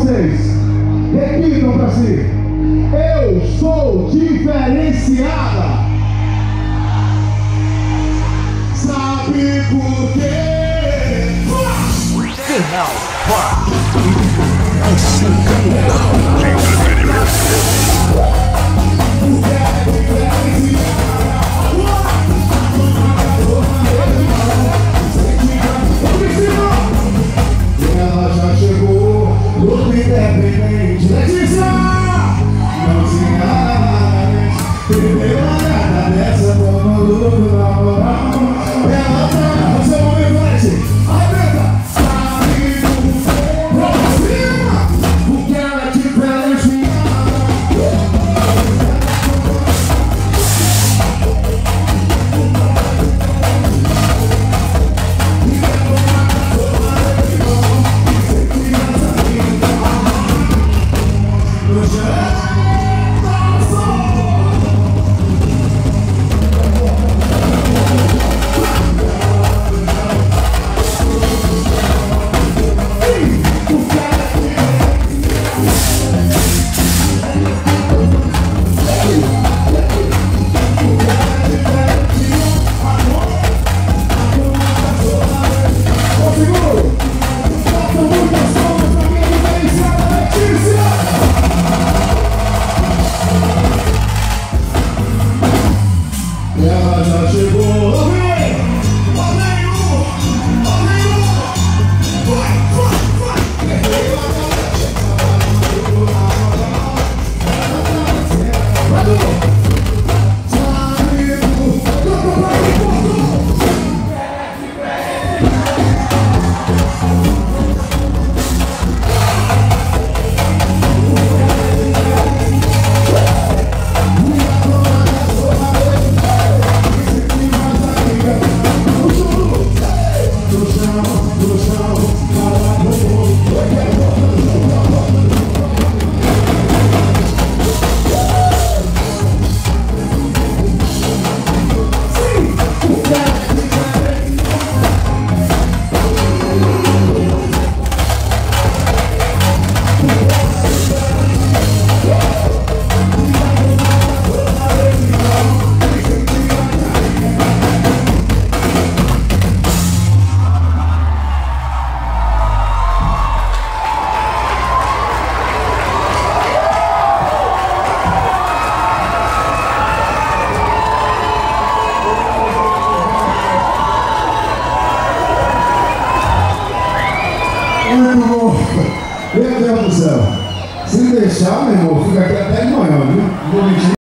vocês. Repitam para si. Eu sou diferenciada. Sabe por quê? Final. Final. Independente. Letícia! Se engane. Primeiro Bom. Meu Deus do céu. Se deixar, meu irmão, fica aqui até de manhã, viu? Vou.